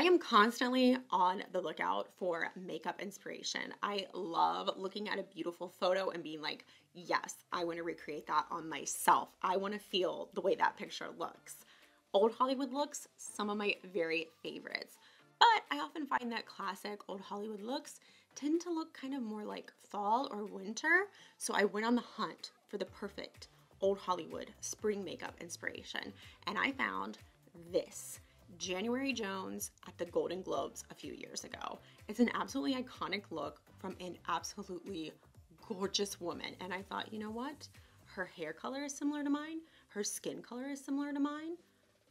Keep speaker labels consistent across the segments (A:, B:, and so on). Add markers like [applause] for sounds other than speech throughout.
A: I am constantly on the lookout for makeup inspiration. I love looking at a beautiful photo and being like, yes, I want to recreate that on myself. I want to feel the way that picture looks. Old Hollywood looks, some of my very favorites. But I often find that classic old Hollywood looks tend to look kind of more like fall or winter. So I went on the hunt for the perfect old Hollywood spring makeup inspiration. And I found this. January Jones at the Golden Globes a few years ago. It's an absolutely iconic look from an absolutely gorgeous woman. And I thought, you know what? Her hair color is similar to mine, her skin color is similar to mine.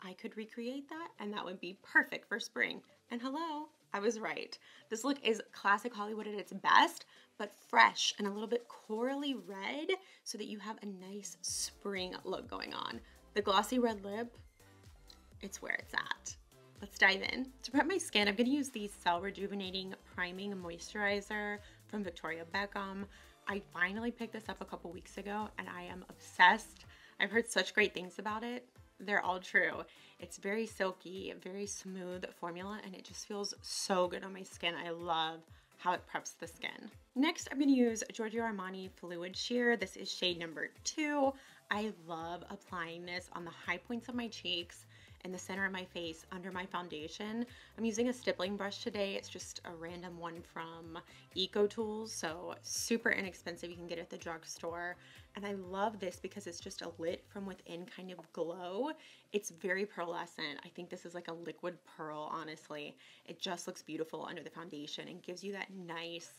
A: I could recreate that and that would be perfect for spring. And hello, I was right. This look is classic Hollywood at its best, but fresh and a little bit corally red so that you have a nice spring look going on. The glossy red lip, it's where it's at. Let's dive in. To prep my skin, I'm gonna use the Cell Rejuvenating Priming Moisturizer from Victoria Beckham. I finally picked this up a couple weeks ago and I am obsessed. I've heard such great things about it. They're all true. It's very silky, very smooth formula and it just feels so good on my skin. I love how it preps the skin. Next, I'm gonna use Giorgio Armani Fluid Sheer. This is shade number two. I love applying this on the high points of my cheeks in the center of my face under my foundation. I'm using a stippling brush today. It's just a random one from Eco Tools, so super inexpensive. You can get it at the drugstore. And I love this because it's just a lit from within kind of glow. It's very pearlescent. I think this is like a liquid pearl, honestly. It just looks beautiful under the foundation and gives you that nice,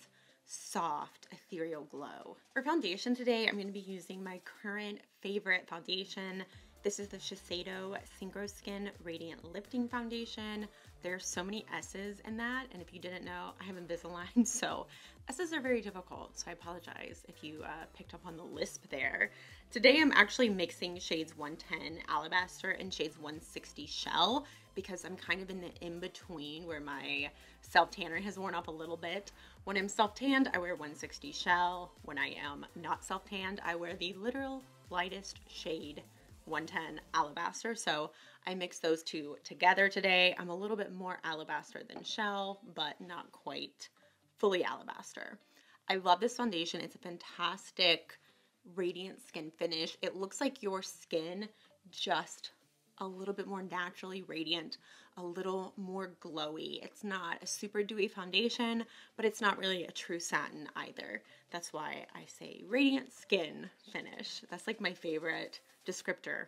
A: soft, ethereal glow. For foundation today, I'm going to be using my current favorite foundation, this is the Shiseido Synchro Skin Radiant Lifting Foundation. There's so many S's in that, and if you didn't know, I have Invisalign, [laughs] so S's are very difficult, so I apologize if you uh, picked up on the lisp there. Today I'm actually mixing shades 110 Alabaster and shades 160 Shell because I'm kind of in the in-between where my self-tanner has worn off a little bit. When I'm self-tanned, I wear 160 Shell. When I am not self-tanned, I wear the literal lightest shade 110 Alabaster. So I mixed those two together today. I'm a little bit more Alabaster than Shell, but not quite fully Alabaster. I love this foundation. It's a fantastic radiant skin finish. It looks like your skin just a little bit more naturally radiant, a little more glowy. It's not a super dewy foundation, but it's not really a true satin either. That's why I say radiant skin finish. That's like my favorite descriptor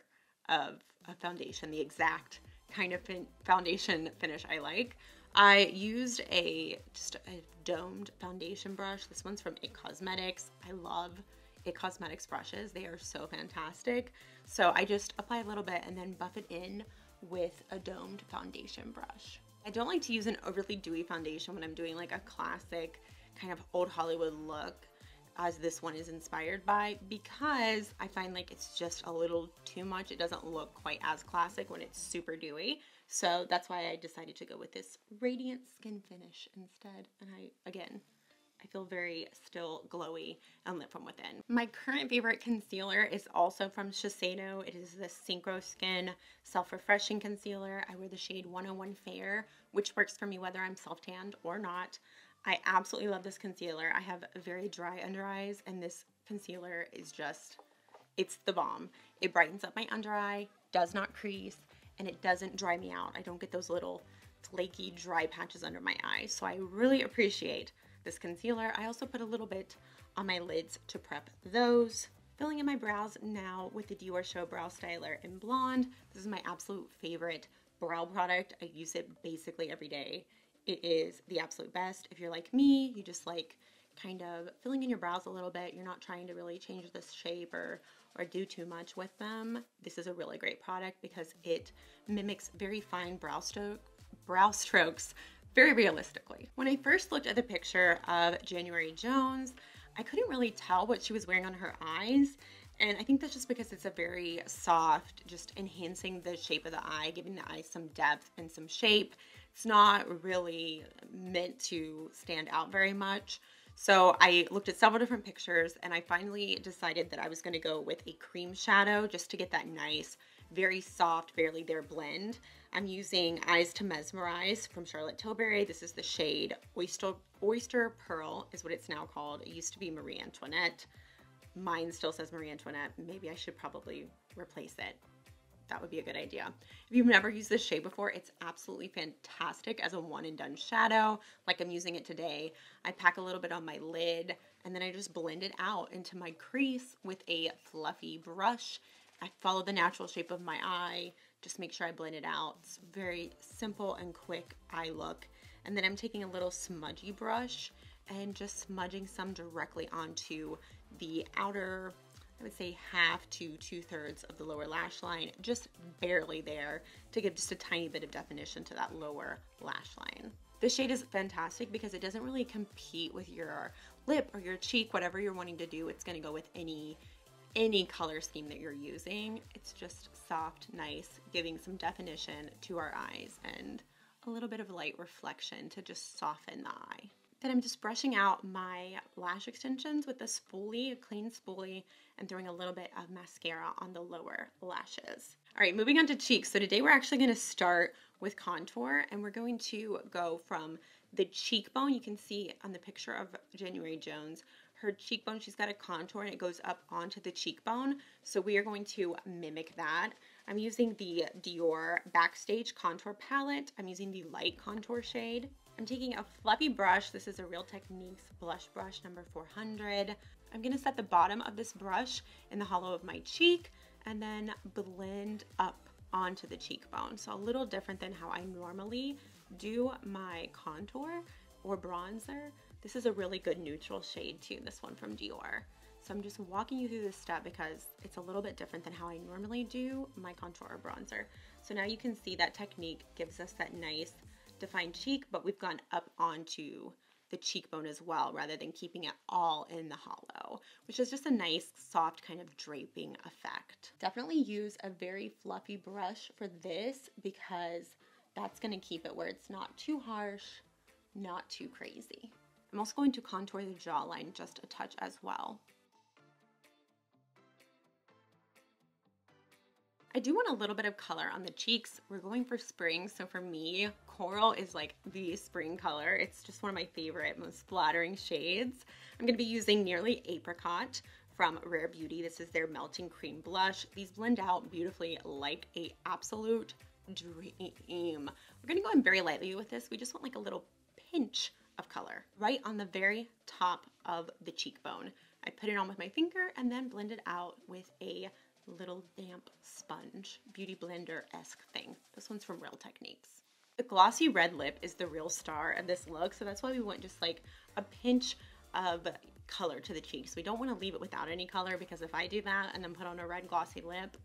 A: of a foundation, the exact kind of fin foundation finish I like. I used a just a domed foundation brush. This one's from It Cosmetics. I love It Cosmetics brushes. They are so fantastic. So I just apply a little bit and then buff it in with a domed foundation brush. I don't like to use an overly dewy foundation when I'm doing like a classic kind of old Hollywood look as this one is inspired by because I find like it's just a little too much. It doesn't look quite as classic when it's super dewy. So that's why I decided to go with this radiant skin finish instead. And I, again, I feel very still glowy and lit from within. My current favorite concealer is also from Shiseido. It is the Synchro Skin Self-Refreshing Concealer. I wear the shade 101 Fair, which works for me whether I'm self-tanned or not. I absolutely love this concealer. I have very dry under eyes and this concealer is just, it's the bomb. It brightens up my under eye, does not crease, and it doesn't dry me out. I don't get those little flaky dry patches under my eyes. So I really appreciate this concealer. I also put a little bit on my lids to prep those. Filling in my brows now with the Dior Show Brow Styler in Blonde. This is my absolute favorite brow product. I use it basically every day it is the absolute best. If you're like me, you just like kind of filling in your brows a little bit. You're not trying to really change the shape or or do too much with them. This is a really great product because it mimics very fine brow stroke brow [laughs] strokes very realistically. When I first looked at the picture of January Jones, I couldn't really tell what she was wearing on her eyes. And I think that's just because it's a very soft, just enhancing the shape of the eye, giving the eye some depth and some shape. It's not really meant to stand out very much. So I looked at several different pictures and I finally decided that I was going to go with a cream shadow just to get that nice very soft, barely there blend. I'm using Eyes to Mesmerize from Charlotte Tilbury. This is the shade Oyster, Oyster Pearl is what it's now called. It used to be Marie Antoinette. Mine still says Marie Antoinette. Maybe I should probably replace it. That would be a good idea. If you've never used this shade before, it's absolutely fantastic as a one and done shadow, like I'm using it today. I pack a little bit on my lid and then I just blend it out into my crease with a fluffy brush. I follow the natural shape of my eye, just make sure I blend it out. It's very simple and quick eye look. And then I'm taking a little smudgy brush and just smudging some directly onto the outer, I would say half to two thirds of the lower lash line, just barely there to give just a tiny bit of definition to that lower lash line. This shade is fantastic because it doesn't really compete with your lip or your cheek, whatever you're wanting to do. It's gonna go with any any color scheme that you're using. It's just soft, nice, giving some definition to our eyes and a little bit of light reflection to just soften the eye. Then I'm just brushing out my lash extensions with a spoolie, a clean spoolie, and throwing a little bit of mascara on the lower lashes. All right, moving on to cheeks. So today we're actually gonna start with contour and we're going to go from the cheekbone. You can see on the picture of January Jones, her cheekbone, she's got a contour and it goes up onto the cheekbone. So we are going to mimic that. I'm using the Dior Backstage Contour Palette. I'm using the light contour shade. I'm taking a fluffy brush. This is a Real Techniques blush brush number 400. I'm gonna set the bottom of this brush in the hollow of my cheek and then blend up onto the cheekbone. So a little different than how I normally do my contour or bronzer. This is a really good neutral shade too, this one from Dior. So I'm just walking you through this step because it's a little bit different than how I normally do my contour or bronzer. So now you can see that technique gives us that nice defined cheek, but we've gone up onto the cheekbone as well rather than keeping it all in the hollow, which is just a nice soft kind of draping effect. Definitely use a very fluffy brush for this because that's gonna keep it where it's not too harsh, not too crazy. I'm also going to contour the jawline just a touch as well. I do want a little bit of color on the cheeks. We're going for spring, so for me, coral is like the spring color. It's just one of my favorite, most flattering shades. I'm gonna be using Nearly Apricot from Rare Beauty. This is their Melting Cream Blush. These blend out beautifully like a absolute dream. We're gonna go in very lightly with this. We just want like a little pinch of color right on the very top of the cheekbone. I put it on with my finger and then blend it out with a little damp sponge, beauty blender-esque thing. This one's from Real Techniques. The glossy red lip is the real star of this look, so that's why we want just like a pinch of color to the cheeks. We don't want to leave it without any color because if I do that and then put on a red glossy lip,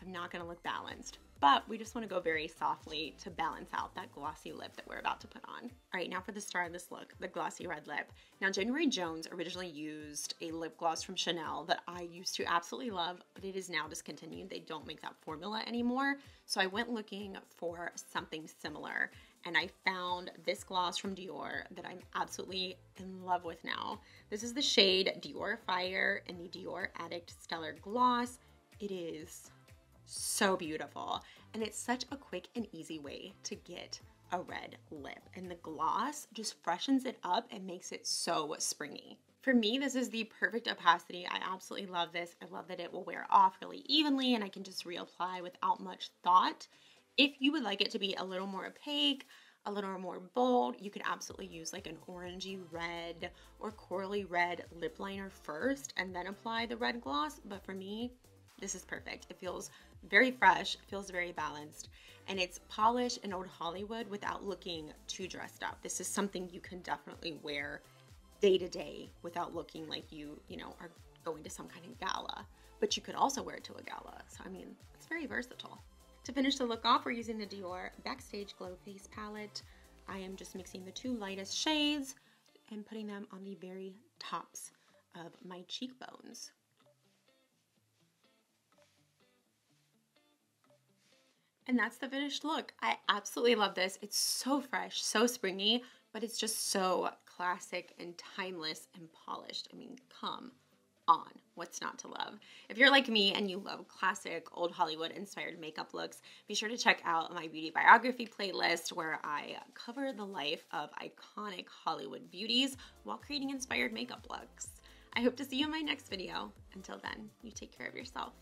A: I'm not going to look balanced but we just want to go very softly to balance out that glossy lip that we're about to put on. All right, now for the star of this look, the glossy red lip. Now, January Jones originally used a lip gloss from Chanel that I used to absolutely love, but it is now discontinued. They don't make that formula anymore. So I went looking for something similar and I found this gloss from Dior that I'm absolutely in love with now. This is the shade Dior Fire in the Dior Addict Stellar Gloss. It is so beautiful. And it's such a quick and easy way to get a red lip. And the gloss just freshens it up and makes it so springy. For me, this is the perfect opacity. I absolutely love this. I love that it will wear off really evenly and I can just reapply without much thought. If you would like it to be a little more opaque, a little more bold, you could absolutely use like an orangey red or corally red lip liner first and then apply the red gloss. But for me, this is perfect. It feels very fresh, feels very balanced, and it's polished and old Hollywood without looking too dressed up. This is something you can definitely wear day to day without looking like you, you know, are going to some kind of gala. But you could also wear it to a gala. So, I mean, it's very versatile. To finish the look off, we're using the Dior Backstage Glow Face Palette. I am just mixing the two lightest shades and putting them on the very tops of my cheekbones. And that's the finished look. I absolutely love this. It's so fresh, so springy, but it's just so classic and timeless and polished. I mean, come on. What's not to love? If you're like me and you love classic old Hollywood inspired makeup looks, be sure to check out my beauty biography playlist where I cover the life of iconic Hollywood beauties while creating inspired makeup looks. I hope to see you in my next video. Until then, you take care of yourself.